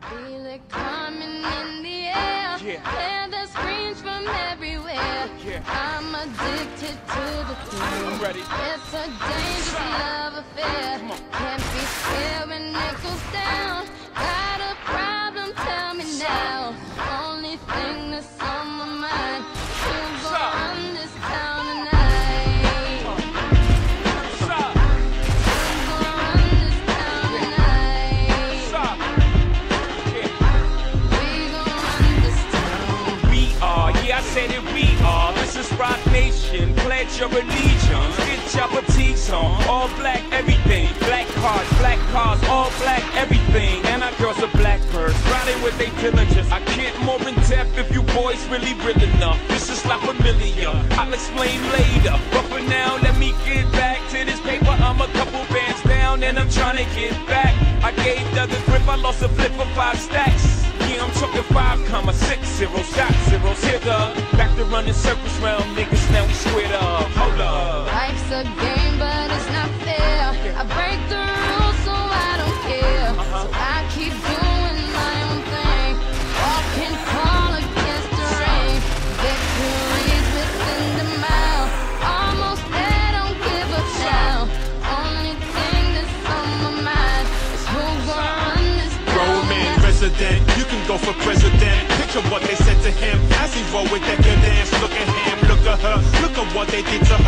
Feel it coming in the air. Yeah. Hear the screams from everywhere. Yeah. I'm addicted to the thrill. I'm ready. It's a dangerous love affair. Can't be scared said it, we are. This is Rock Nation. Pledge your allegiance. Get your boutiques on. All black, everything. Black cars, black cars, all black, everything. And our girls are blackbirds. Riding with they diligence. I can't more in depth if you boys really real enough. This is not familiar. I'll explain later. But for now, let me get back to this paper. I'm a couple bands down and I'm trying to get back. I gave the grip, I lost a flip for five stacks. Yeah, I'm talking five comma six zero shot zeros to running circles round niggas now we squared up. Hold up. Life's a game, You can go for president. Picture what they said to him as he rolled with decadence. Look at him, look at her, look at what they did to her,